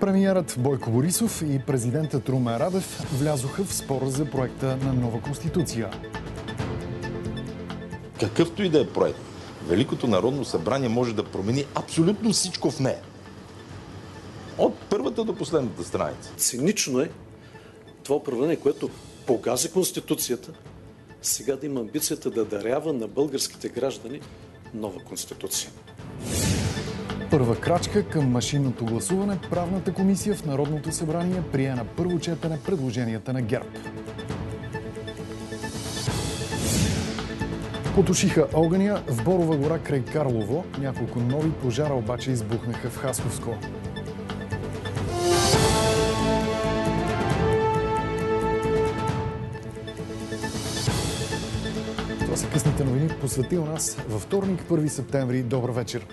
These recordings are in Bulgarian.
Премиерът Бойко Борисов и президентът Румен Радев влязоха в спор за проекта на нова конституция. Какъвто и да е проект, Великото народно събрание може да промени абсолютно всичко в нея. От първата до последната страница. Цинично е това управление, което погази Конституцията, сега да има амбицията да дарява на българските граждани нова Конституция. Първа крачка към машинното гласуване правната комисия в Народното събрание прие на първо четене предложенията на ГЕРБ. Потушиха огъня в Борова гора край Карлово. Няколко нови пожара обаче избухнаха в Хасковско. Посветил нас във вторник, 1 септември. Добър вечер.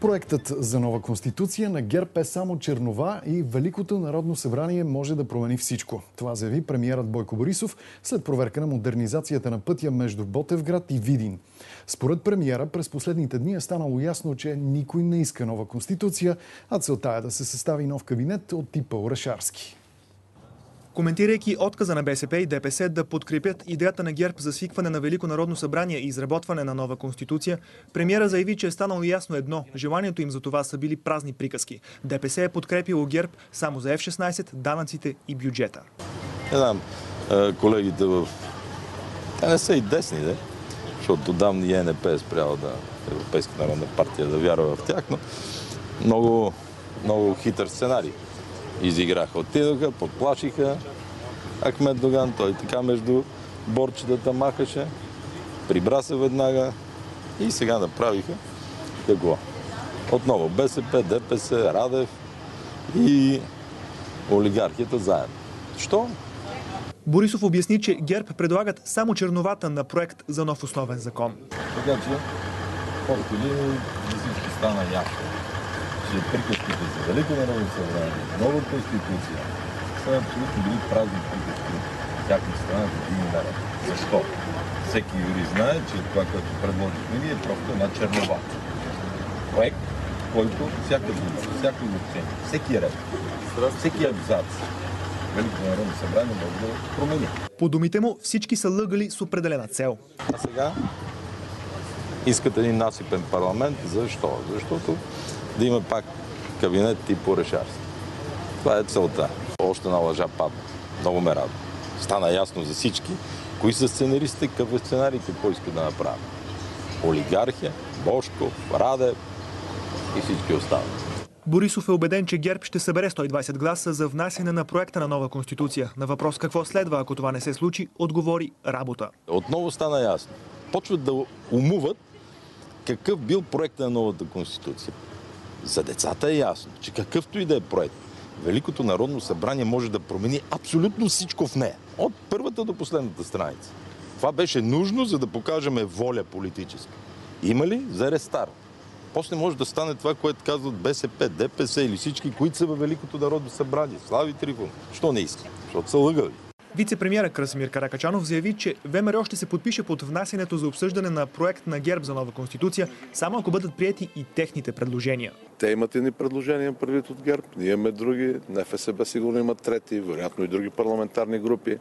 Проектът за нова конституция на ГЕРБ е само чернова и Великото народно събрание може да промени всичко. Това заяви премиерът Бойко Борисов след проверка на модернизацията на пътя между Ботевград и Видин. Според премиера през последните дни е станало ясно, че никой не иска нова конституция, а целта е да се състави нов кабинет от типа Орешарски. Коментирайки отказа на БСП и ДПС да подкрепят идеята на ГЕРБ за свикване на Велико народно събрание и изработване на нова конституция, премиера заяви, че е станало ясно едно – желанието им за това са били празни приказки. ДПС е подкрепило ГЕРБ само за F-16, данъците и бюджета. Не знам, колегите в... Те не са и десни, де? защото отдавна и ЕНП е спряла да Европейска народна партия да вярва в тях, но много, много хитър сценарий изиграха. Отидоха, подплашиха Ахмед Доган, той така между борчетата махаше, прибра се веднага и сега направиха какво? Отново БСП, ДПС, Радев и олигархията заедно. Що? Борисов обясни, че ГЕРБ предлагат само черновата на проект за нов основен закон. Така че, колко линии за всички стана ясно, че приказките за Велико народно събрание, нова конституция са абсолютно били празни приказки от всяка страна за един лева. Защо? Всеки юрист знае, че това, което предложихме ние е просто една чернова. Проект, който всяка дума, всяко изречение, всеки ред, всеки абзац, Велико народно събрание може да промени. По думите му, всички са лъгали с определена цел. А сега искат един насипен парламент. Защо? Защото да има пак кабинет тип Орешарски. Това е целта. Още една лъжа падна. Много ме радва. Стана ясно за всички, кои са сценаристите, какъв е сценарий, какво искат да направят. Олигархия, Бошков, Радев и всички останали. Борисов е убеден, че ГЕРБ ще събере 120 гласа за внасяне на проекта на нова конституция. На въпрос какво следва, ако това не се случи, отговори работа. Отново стана ясно. Почват да умуват какъв бил проект на новата конституция. За децата е ясно, че какъвто и да е проект, Великото народно събрание може да промени абсолютно всичко в нея. От първата до последната страница. Това беше нужно, за да покажем воля политическа. Има ли за рестарт? После може да стане това, което казват БСП, ДПС или всички, които са във Великото народно събрание. Слави Трифон. Що не иска? Защото са лъгали. Вице-премьера Красимир Каракачанов заяви, че ВМРО ще се подпише под внасянето за обсъждане на проект на ГЕРБ за нова конституция, само ако бъдат прияти и техните предложения. Те имат едни предложения предвид от ГЕРБ, ние имаме други, НФСБ сигурно имат трети, вероятно и други парламентарни групи.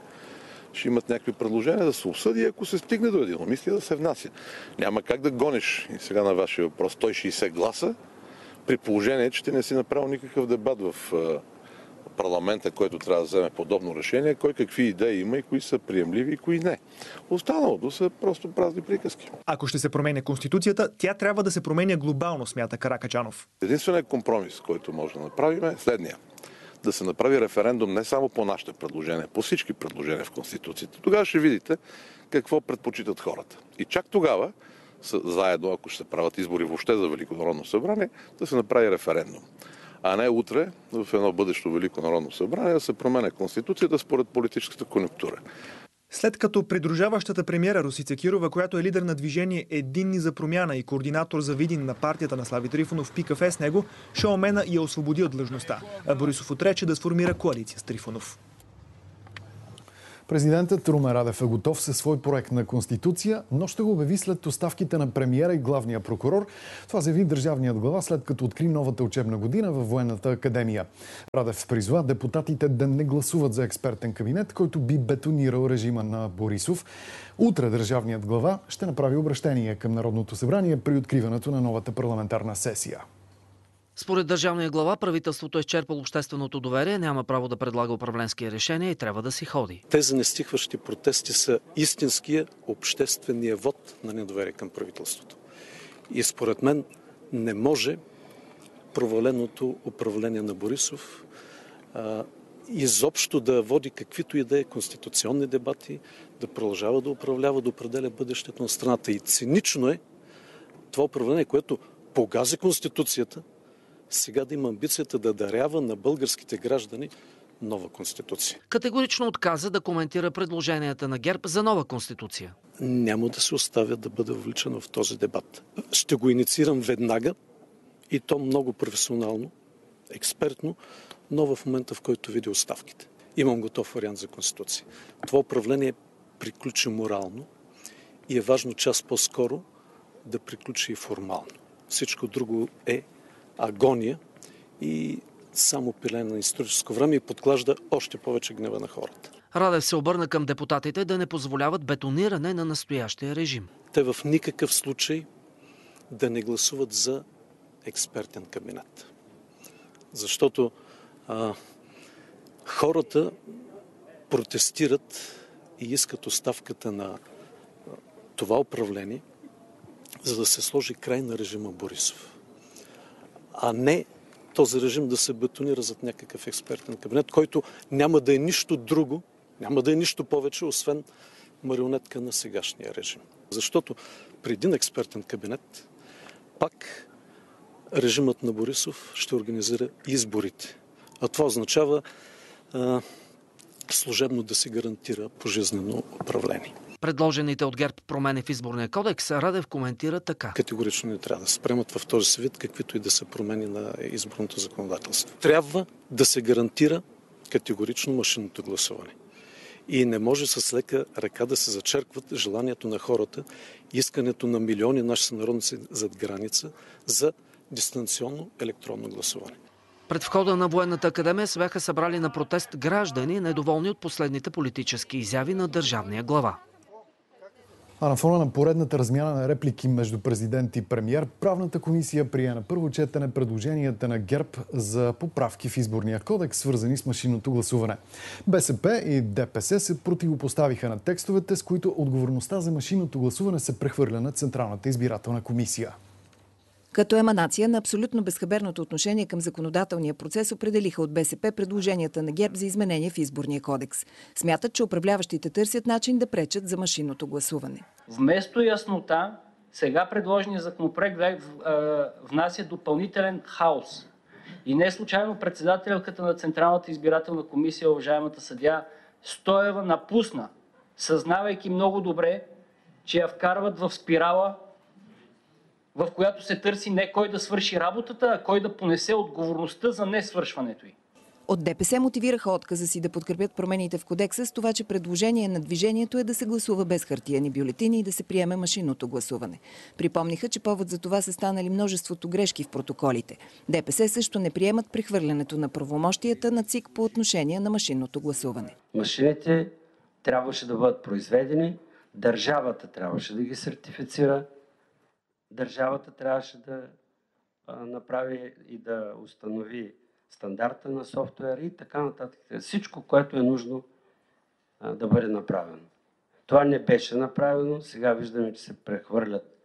Ще имат някакви предложения да се обсъди, ако се стигне до единомислие да се внася. Няма как да гониш, и сега на вашия въпрос, 160 гласа, при положение, че ти не си направил никакъв дебат в парламента, който трябва да вземе подобно решение, кой какви идеи има и кои са приемливи и кои не. Останалото са просто празни приказки. Ако ще се променя Конституцията, тя трябва да се променя глобално, смята Каракачанов. Единственият компромис, който може да направим е следния да се направи референдум не само по нашите предложения, по всички предложения в Конституцията. Тогава ще видите какво предпочитат хората. И чак тогава, заедно, ако ще се правят избори въобще за Велико народно събрание, да се направи референдум. А не утре, в едно бъдещо Велико народно събрание, да се променя Конституцията според политическата конъюнктура. След като придружаващата премиера Русица Кирова, която е лидер на движение Единни за промяна и координатор за Видин на партията на Слави Трифонов, пика в с него, шоумена я освободи от длъжността. А Борисов отрече да сформира коалиция с Трифонов. Президентът Румен Радев е готов със свой проект на Конституция, но ще го обяви след оставките на премиера и главния прокурор. Това заяви държавният глава след като откри новата учебна година във Военната академия. Радев призва депутатите да не гласуват за експертен кабинет, който би бетонирал режима на Борисов. Утре държавният глава ще направи обращение към Народното събрание при откриването на новата парламентарна сесия. Според държавния глава, правителството е изчерпало общественото доверие, няма право да предлага управленски решения и трябва да си ходи. Тези нестихващи протести са истинския обществения вод на недоверие към правителството. И според мен не може проваленото управление на Борисов а, изобщо да води каквито и да е конституционни дебати, да продължава да управлява, да определя бъдещето на страната. И цинично е това управление, което погази Конституцията, сега да има амбицията да дарява на българските граждани нова конституция. Категорично отказа да коментира предложенията на ГЕРБ за нова конституция. Няма да се оставя да бъда вличан в този дебат. Ще го инициирам веднага и то много професионално, експертно, но в момента, в който видя оставките. Имам готов вариант за конституция. Това управление приключи морално и е важно час по-скоро да приключи и формално. Всичко друго е агония и само пиле на историческо време и подклажда още повече гнева на хората. Радев се обърна към депутатите да не позволяват бетониране на настоящия режим. Те в никакъв случай да не гласуват за експертен кабинет. Защото а, хората протестират и искат оставката на това управление, за да се сложи край на режима Борисов а не този режим да се бетонира зад някакъв експертен кабинет, който няма да е нищо друго, няма да е нищо повече, освен марионетка на сегашния режим. Защото при един експертен кабинет пак режимът на Борисов ще организира изборите. А това означава а, служебно да се гарантира пожизнено управление. Предложените от ГЕРБ промени в изборния кодекс Радев коментира така. Категорично не трябва да се приемат в този си вид каквито и да са промени на изборното законодателство. Трябва да се гарантира категорично машинното гласуване. И не може с лека ръка да се зачеркват желанието на хората, искането на милиони наши сънародници зад граница за дистанционно електронно гласуване. Пред входа на Военната академия се бяха събрали на протест граждани, недоволни от последните политически изяви на държавния глава. А на фона на поредната размяна на реплики между президент и премьер, правната комисия прие на първо четене предложенията на ГЕРБ за поправки в изборния кодекс, свързани с машинното гласуване. БСП и ДПС се противопоставиха на текстовете, с които отговорността за машинното гласуване се прехвърля на Централната избирателна комисия. Като еманация на абсолютно безхаберното отношение към законодателния процес определиха от БСП предложенията на ГЕРБ за изменение в изборния кодекс. Смятат, че управляващите търсят начин да пречат за машинното гласуване. Вместо яснота, сега предложения законопроект внася допълнителен хаос. И не случайно председателката на Централната избирателна комисия, уважаемата съдя Стоева, напусна, съзнавайки много добре, че я вкарват в спирала в която се търси не кой да свърши работата, а кой да понесе отговорността за несвършването й. От ДПС мотивираха отказа си да подкрепят промените в кодекса с това, че предложение на движението е да се гласува без хартияни бюлетини и да се приеме машинното гласуване. Припомниха, че повод за това са станали множеството грешки в протоколите. ДПС също не приемат прехвърлянето на правомощията на ЦИК по отношение на машинното гласуване. Машините трябваше да бъдат произведени, държавата трябваше да ги сертифицира, държавата трябваше да направи и да установи стандарта на софтуера и така нататък. Всичко, което е нужно да бъде направено. Това не беше направено. Сега виждаме, че се прехвърлят.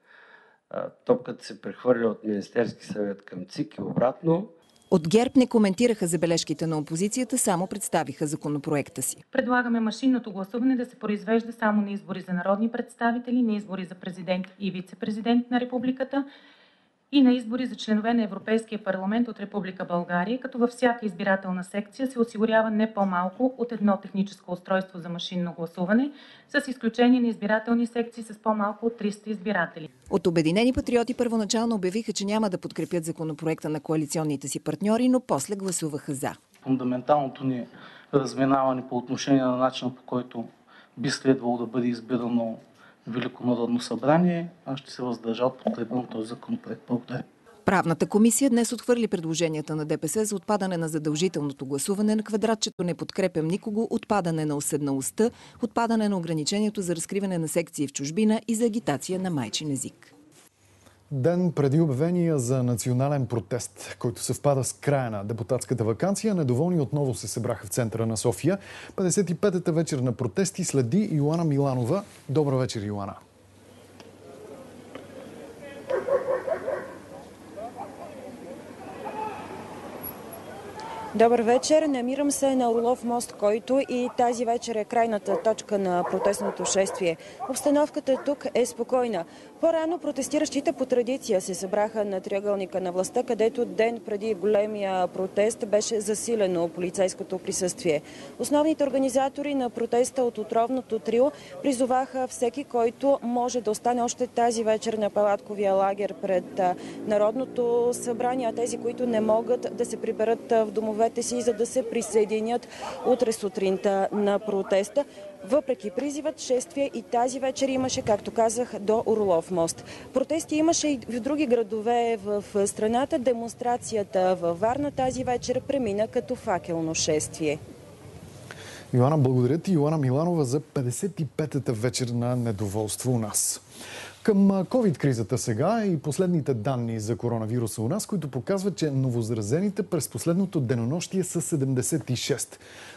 Топката се прехвърля от Министерски съвет към ЦИК и обратно. От ГЕРБ не коментираха забележките на опозицията, само представиха законопроекта си. Предлагаме машинното гласуване да се произвежда само на избори за народни представители, на избори за президент и вице-президент на републиката и на избори за членове на Европейския парламент от Република България, като във всяка избирателна секция се осигурява не по-малко от едно техническо устройство за машинно гласуване, с изключение на избирателни секции с по-малко от 300 избиратели. От Обединени патриоти първоначално обявиха, че няма да подкрепят законопроекта на коалиционните си партньори, но после гласуваха за. Фундаменталното ни разминаване по отношение на начина по който би следвало да бъде избирано Велико народно събрание, аз ще се въздържа от подкрепа на този законопроект. Благодаря. Правната комисия днес отхвърли предложенията на ДПС за отпадане на задължителното гласуване на квадратчето «Не подкрепям никого», отпадане на уседналостта, отпадане на ограничението за разкриване на секции в чужбина и за агитация на майчин език. Ден преди обявения за национален протест, който съвпада с края на депутатската вакансия, недоволни отново се събраха в центъра на София. 55-та вечер на протести следи Йоана Миланова. Добър вечер, Йоана. Добър вечер. Намирам се на Орлов мост, който и тази вечер е крайната точка на протестното шествие. Обстановката тук е спокойна. По-рано протестиращите по традиция се събраха на триъгълника на властта, където ден преди големия протест беше засилено полицейското присъствие. Основните организатори на протеста от отровното трио призоваха всеки, който може да остане още тази вечер на палатковия лагер пред Народното събрание, а тези, които не могат да се приберат в домовете си, за да се присъединят утре сутринта на протеста. Въпреки призивът, шествие и тази вечер имаше, както казах, до Орлов мост. Протести имаше и в други градове в страната. Демонстрацията във Варна тази вечер премина като факелно шествие. Йоана, благодаря ти. Йоана Миланова за 55-та вечер на недоволство у нас. Към COVID-кризата сега и последните данни за коронавируса у нас, които показват, че новозаразените през последното денонощие са 76.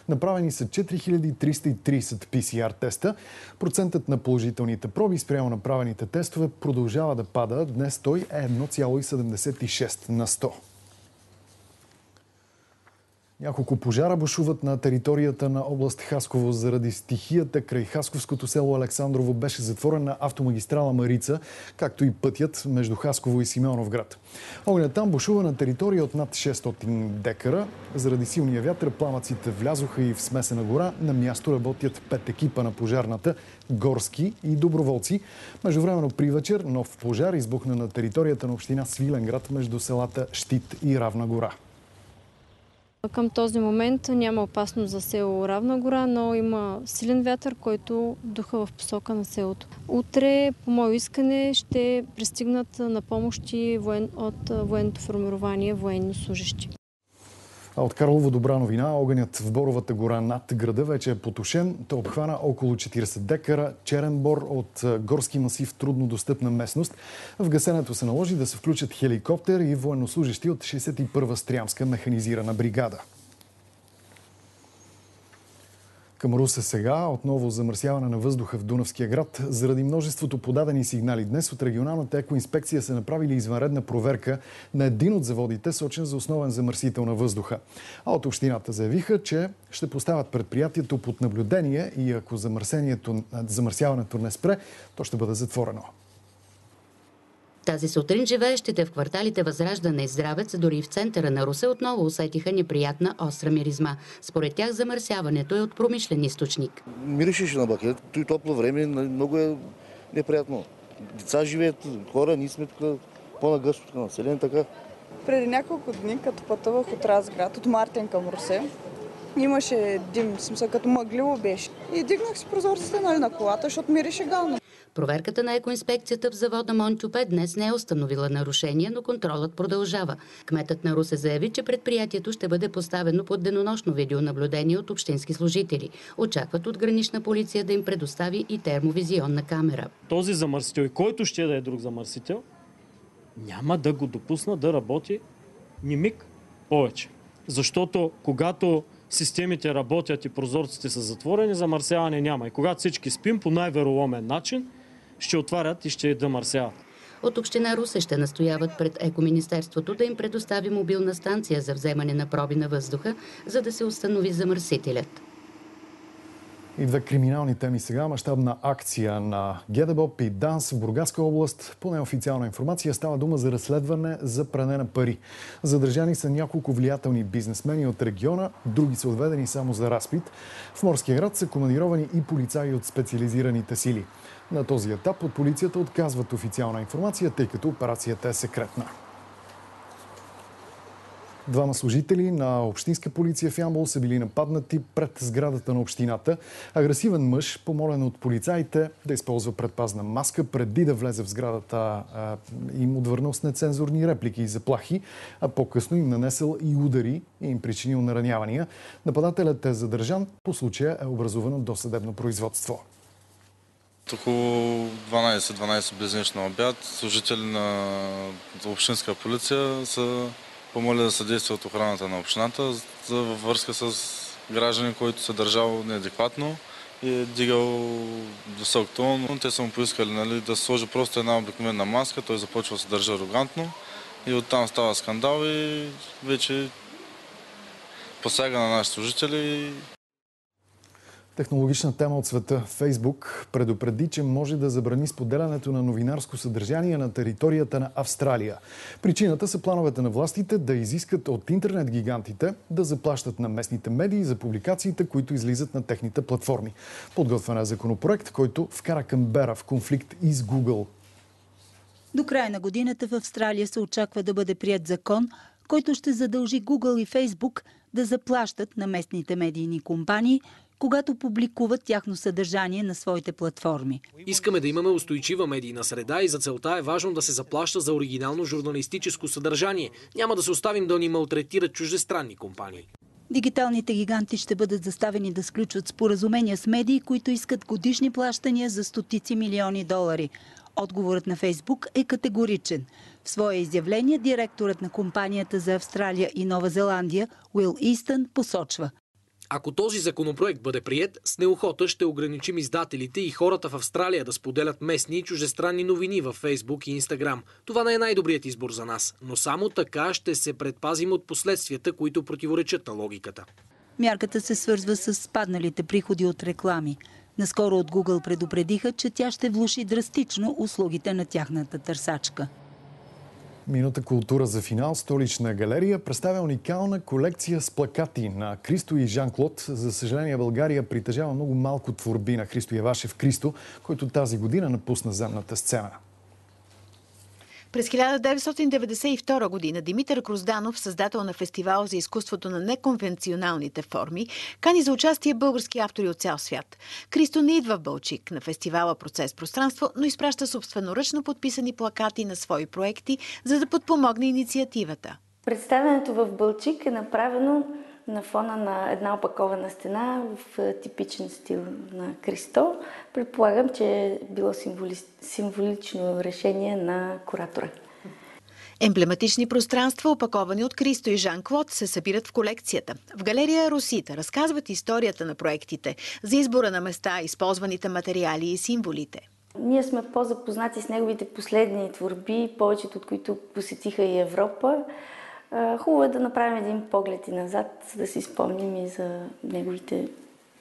Направени са 4330 PCR теста. Процентът на положителните проби спрямо направените тестове продължава да пада. Днес той е 1,76 на 100. Няколко пожара бушуват на територията на област Хасково заради стихията край Хасковското село Александрово беше затворена автомагистрала Марица, както и пътят между Хасково и Симеоновград. Огнят там бушува на територия от над 600 декара. Заради силния вятър пламъците влязоха и в смесена гора. На място работят пет екипа на пожарната, горски и доброволци. Междувременно при вечер нов пожар избухна на територията на община Свиленград между селата Штит и Равна гора. Към този момент няма опасност за село Равна гора, но има силен вятър, който духа в посока на селото. Утре, по мое искане, ще пристигнат на помощи от военното формирование военнослужащи. А от Карлово добра новина. Огънят в Боровата гора над града вече е потушен. Той обхвана около 40 декара. Черен бор от горски масив, трудно достъпна местност. В гасенето се наложи да се включат хеликоптер и военнослужащи от 61-а Стрямска механизирана бригада. Към Русе сега отново замърсяване на въздуха в Дунавския град. Заради множеството подадени сигнали днес от регионалната екоинспекция са направили извънредна проверка на един от заводите, сочен за основен замърсител на въздуха. А от общината заявиха, че ще поставят предприятието под наблюдение и ако замърсяването не спре, то ще бъде затворено. Тази сутрин живеещите в кварталите Възраждане и Здравец, дори в центъра на Русе, отново усетиха неприятна остра миризма. Според тях замърсяването е от промишлен източник. Миришеше на бакет, той топло време, много е неприятно. Деца живеят, хора, ние сме тук по-нагъсто население, така. Преди няколко дни, като пътувах от Разград, от Мартин към Русе, имаше дим, смисъл като мъгливо беше. И дигнах си прозорците нали, на колата, защото мирише гално. Проверката на екоинспекцията в завода Монтюпе днес не е установила нарушения, но контролът продължава. Кметът на Русе заяви, че предприятието ще бъде поставено под денонощно видеонаблюдение от общински служители. Очакват от гранична полиция да им предостави и термовизионна камера. Този замърсител и който ще да е друг замърсител, няма да го допусна да работи ни миг повече. Защото когато системите работят и прозорците са затворени, замърсяване няма. И когато всички спим по най-вероломен начин, ще отварят и ще замърсяват. От Община Русе ще настояват пред Екоминистерството да им предостави мобилна станция за вземане на проби на въздуха, за да се установи замърсителят. И две криминални теми сега. Мащабна акция на ГДБОП и ДАНС в Бургаска област. По неофициална информация става дума за разследване за пране на пари. Задържани са няколко влиятелни бизнесмени от региона, други са отведени само за разпит. В Морския град са командировани и полицаи от специализираните сили. На този етап от полицията отказват официална информация, тъй като операцията е секретна. Двама служители на общинска полиция в Ямбол са били нападнати пред сградата на общината. Агресивен мъж, помолен от полицаите да използва предпазна маска преди да влезе в сградата, им отвърнал с нецензурни реплики и заплахи, а по-късно им нанесъл и удари и им причинил наранявания. Нападателят е задържан. По случая е образувано досъдебно производство. Около 12-12 без на обяд служители на общинска полиция са помоли да съдейства от охраната на общината за във връзка с граждани, който се държал неадекватно и е дигал висок тон. Те са му поискали нали, да сложи просто една обикновена маска, той започва да се държа арогантно и оттам става скандал и вече посяга на нашите служители Технологична тема от света Фейсбук предупреди, че може да забрани споделянето на новинарско съдържание на територията на Австралия. Причината са плановете на властите да изискат от интернет гигантите да заплащат на местните медии за публикациите, които излизат на техните платформи. Подготвен е законопроект, който вкара Камбера в конфликт и с Google. До края на годината в Австралия се очаква да бъде прият закон, който ще задължи Google и Facebook да заплащат на местните медийни компании, когато публикуват тяхно съдържание на своите платформи. Искаме да имаме устойчива медийна среда и за целта е важно да се заплаща за оригинално журналистическо съдържание. Няма да се оставим да ни малтретират чуждестранни компании. Дигиталните гиганти ще бъдат заставени да сключват споразумения с медии, които искат годишни плащания за стотици милиони долари. Отговорът на Фейсбук е категоричен. В свое изявление директорът на компанията за Австралия и Нова Зеландия Уил Истън посочва – ако този законопроект бъде прият, с неохота ще ограничим издателите и хората в Австралия да споделят местни и чужестранни новини във Фейсбук и Инстаграм. Това не е най-добрият избор за нас, но само така ще се предпазим от последствията, които противоречат на логиката. Мярката се свързва с спадналите приходи от реклами. Наскоро от Google предупредиха, че тя ще влуши драстично услугите на тяхната търсачка. Минута култура за финал. Столична галерия представя уникална колекция с плакати на Кристо и Жан-Клод. За съжаление, България притежава много малко творби на Христо Явашев Кристо, който тази година напусна земната сцена. През 1992 година Димитър Крузданов, създател на фестивал за изкуството на неконвенционалните форми, кани за участие български автори от цял свят. Кристо не идва в Бълчик на фестивала Процес пространство, но изпраща собственоръчно подписани плакати на свои проекти, за да подпомогне инициативата. Представянето в Бълчик е направено на фона на една опакована стена в типичен стил на Кристо. Предполагам, че е било символи... символично решение на куратора. Емблематични пространства, опаковани от Кристо и Жан Клод, се събират в колекцията. В галерия Росита разказват историята на проектите, за избора на места, използваните материали и символите. Ние сме по-запознати с неговите последни творби, повечето от които посетиха и Европа. Хубаво е да направим един поглед и назад, за да си спомним и за неговите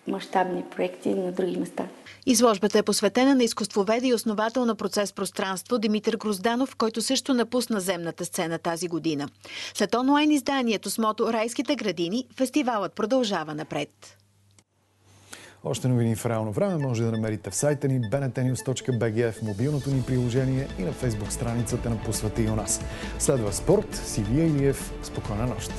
мащабни проекти на други места. Изложбата е посветена на изкуствоведа и основател на процес пространство Димитър Грозданов, който също напусна земната сцена тази година. След онлайн изданието с мото Райските градини, фестивалът продължава напред. Още новини в реално време може да намерите в сайта ни bnetnews.bg в мобилното ни приложение и на фейсбук страницата на Посвети у нас. Следва спорт, Сивия Илиев. Спокойна нощ!